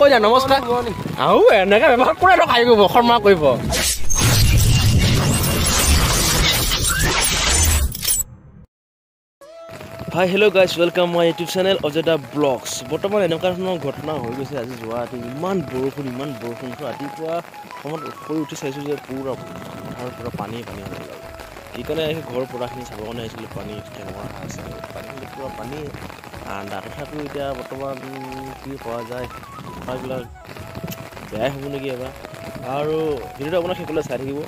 কৈ দিয়া নমস্কাৰ। আহো এনেকে ব্যৱহাৰ কোনে ৰখাই কৰিব? শৰ্মা কৰিব। Hi hello' guys welcome my YouTube channel অজেদা vlogs বৰ্তমান এনেকুৱা ধৰণৰ ঘটনা হৈ গৈছে আজি যোৱা ৰাতি ইমান বৰষুণ ইমান বৰষুণটো ৰাতিপুৱা সময়ত শুই উঠি চাইছোঁ যে পূৰা পথাৰৰ পূৰা পানী পানী হৈ গ'ল সেইকাৰণে সেই ঘৰৰ পৰাখিনি চাবৰ কাৰণে আহিছিলোঁ। পানী কেনেকুৱা আছে পূৰা পানী। তথাপিও এতিয়া বৰ্তমান কি কৰা যায় কথাবিলাক বেয়াই হ'ব নেকি এবাৰ আৰু ভিডিঅ'টো আপোনাক শেষলৈ চাই থাকিব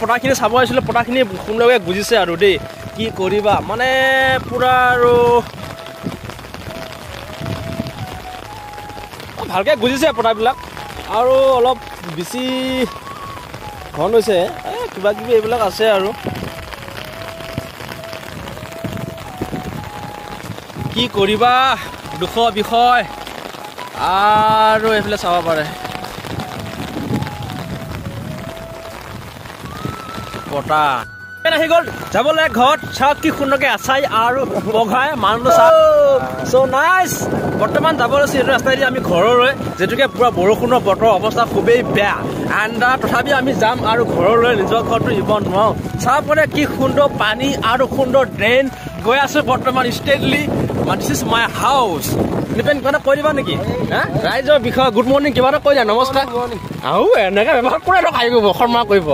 পটাখিনি চাব আহিছিলোঁ পটাখিনি সুন্দৰকৈ গুজিছে আৰু দেই কি কৰিবা? মানে পূৰা আৰু ভালকৈ গুজিছে পটাবিলাক আৰু অলপ বেছি ঘন হৈছে। এই কিবা কিবি এইবিলাক আছে আৰু। কি কৰিবা? দুশ বিষয়। আৰু এইফালে চাব পাৰে। পটা আহি গ'ল। যাবলৈ ঘৰত চাওক কি সুন্দৰকৈ আচাই আৰু বঘাই মানুহটো চাওক। চ' নাইচ বৰ্তমান যাব এইটো ৰাস্তাইদি আমি ঘৰলৈ যিহেতুকে পূৰা বৰষুণৰ বতৰ অৱস্থা খুবেই বেয়া। এণ্ড তথাপি আমি যাম আৰু ঘৰলৈ নিজৰ ঘৰটো দিব নোৱাৰোঁ। চাওক মানে কি সুন্দৰ পানী আৰু সুন্দৰ ড্ৰেইন গৈ আছোঁ বৰ্তমান ষ্টেটলি। This is my house Nipen কিবা এটা কৈ দিবা নেকি? হা? ৰাইজৰ বিষয়ে গুড মৰ্ণিং কিবা এটা কৈ দিয়া নমস্কাৰ। আহো এনেকৈ ব্যৱহাৰ কোনে ৰখাই কৰিব শৰ্মা কৰিব?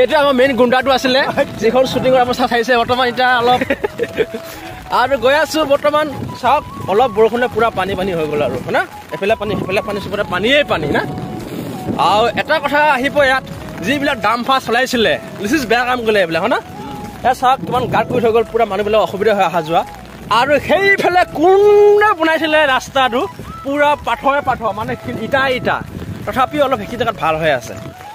এইটো আমাৰ মেইন গুণ্ডাটো আছিলে যিখন শ্বুটিঙৰ অৱস্থা চাইছে বৰ্তমান এতিয়া অলপ আৰু গৈ আছোঁ বৰ্তমান চাওক অলপ বৰষুণে পূৰা পানী পানী হৈ গ'ল আৰু হয়না? এফালে পানী সিফালে পানী চবতে পানীয়েই পানী না? আৰু এটা কথা আহিব ইয়াত যিবিলাক ফা চলাইছিলে লিচিছ বেয়া কাম কৰিলে এইবিলাক হয়না? এয়া চাওক কিমান গাত কৰি থৈ গ'ল পূৰা মানুহবিলাক অসুবিধা হৈ অহা যোৱা। আৰু সেইফালে কোনে বনাইছিলে ৰাস্তাটো পূৰা পাথৰে পাথৰ মানে ইটা ইটা। তথাপিও অলপ সেইখিনি জেগাত ভাল হৈ আছে।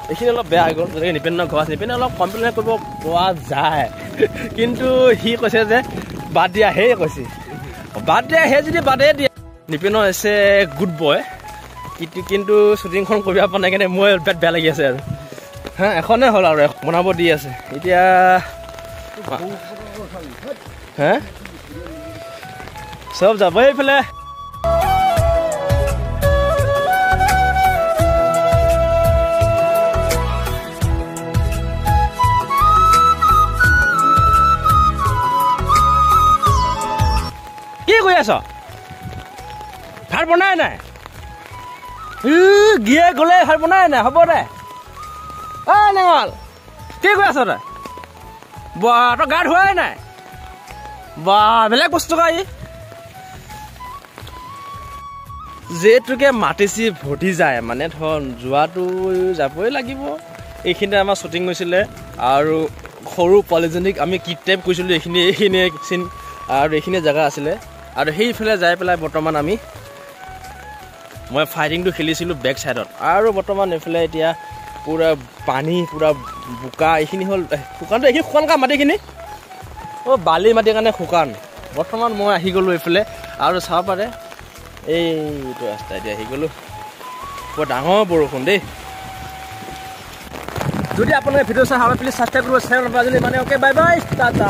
এইখিনি অলপ বেয়া হৈ গ'ল যেনেকৈ নিপেনৰ ঘৰ আছে। নিপেনে অলপ কমপ্লেইন কৰিব পোৱা যায়। কিন্তু সি কৈছে যে বাদ দিয়া সেয়ে কৈছে। বাদ দিয়া সেই যদি বাদেই দিয়া। নিপেনৰ হৈছে গুড বয় কিন্তু কিন্তু শ্বুটিংখন কৰিব পৰা নাই কাৰণে মোৰ পেট বেয়া লাগি আছে আৰু। হা এখনে হ'ল আৰু বনাব দি আছে। এতিয়া হে? চব যাব এইফালে। কি কৰি আছ? ভাত বনাই নাই? গিয়ে গ'লে ভাত বনাই নাই হ'ব দে। ঐ নেঙল কি কৰি আছ তই? বা তই গা ধোৱাই নাই? বা বেলেগ বস্তু কা ই যিহেতুকে মাতিচি ভৰ্তি যায় মানে ধৰ যোৱাটো যাবই লাগিব। এইখিনিতে আমাৰ শ্বুটিং হৈছিলে আৰু সৰু পোৱালিজনীক আমি কিডনেপ কৰিছিলোঁ এইখিনি এইখিনিয়ে চিন আৰু এইখিনিয়ে জেগা আছিলে। আৰু সেইফালে যাই পেলাই বৰ্তমান আমি মই ফাইটিংটো খেলিছিলোঁ বেক ছাইডত আৰু বৰ্তমান এইফালে এতিয়া পূৰা পানী পূৰা বোকা এইখিনি হ'ল শুকানটো এইখিনি শুকান কা মাটিখিনি অ' বালি মাটিৰ কাৰণে শুকান। বৰ্তমান মই আহি গ'লোঁ এইফালে। আৰু চাব পাৰে এইটো ৰাস্তা এতিয়া আহি গ'লোঁ। বৰ ডাঙৰ বৰষুণ দেই। যদি আপোনালোকে ভিডিঅ' চাই ভাল প্লিজ ছাবস্ক্ৰাইব কৰিব চেনেল নাপায় যদি মানে অ'কে বাই বাই টাটা।